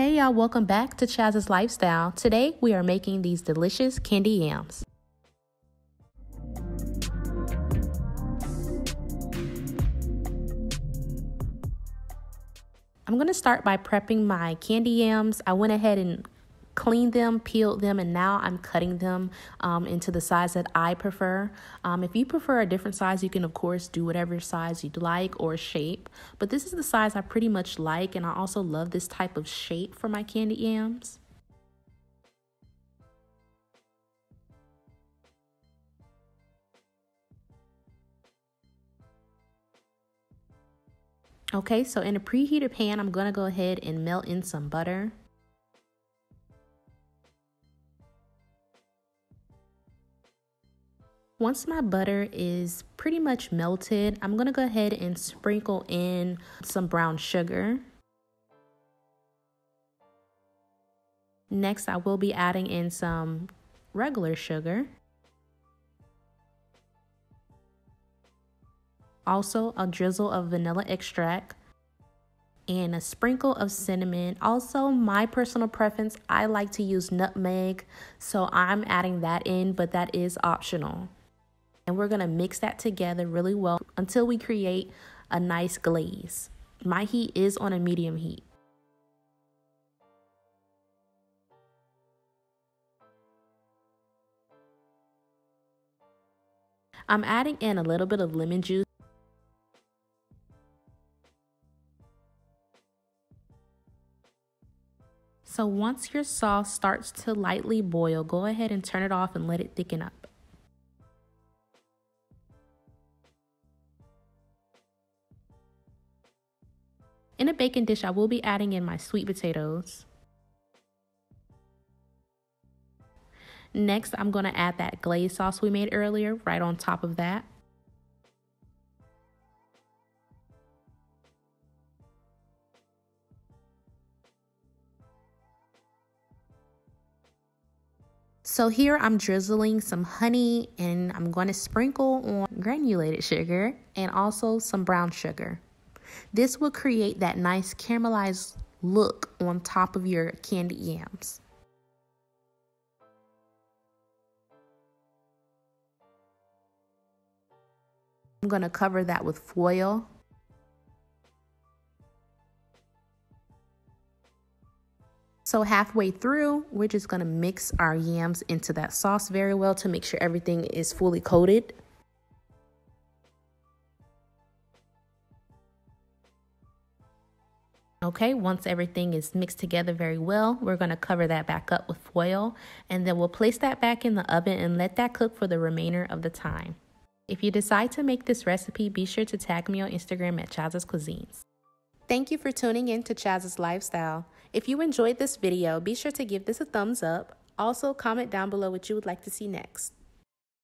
Hey y'all, welcome back to Chaz's Lifestyle. Today we are making these delicious candy yams. I'm going to start by prepping my candy yams. I went ahead and cleaned them, peeled them, and now I'm cutting them um, into the size that I prefer. Um, if you prefer a different size, you can, of course, do whatever size you'd like or shape. But this is the size I pretty much like, and I also love this type of shape for my candy yams. Okay, so in a preheated pan, I'm to go ahead and melt in some butter. Once my butter is pretty much melted, I'm to go ahead and sprinkle in some brown sugar. Next, I will be adding in some regular sugar. also a drizzle of vanilla extract, and a sprinkle of cinnamon. Also, my personal preference, I like to use nutmeg, so I'm adding that in, but that is optional. And we're gonna mix that together really well until we create a nice glaze. My heat is on a medium heat. I'm adding in a little bit of lemon juice So once your sauce starts to lightly boil, go ahead and turn it off and let it thicken up. In a baking dish, I will be adding in my sweet potatoes. Next, I'm going to add that glaze sauce we made earlier right on top of that. So here I'm drizzling some honey and I'm going to sprinkle on granulated sugar and also some brown sugar. This will create that nice caramelized look on top of your candy yams. I'm going to cover that with foil So halfway through, we're just gonna mix our yams into that sauce very well to make sure everything is fully coated. Okay, once everything is mixed together very well, we're going to cover that back up with foil and then we'll place that back in the oven and let that cook for the remainder of the time. If you decide to make this recipe, be sure to tag me on Instagram at Chaz's Cuisines. Thank you for tuning in to Chaz's Lifestyle. If you enjoyed this video, be sure to give this a thumbs up. Also, comment down below what you would like to see next.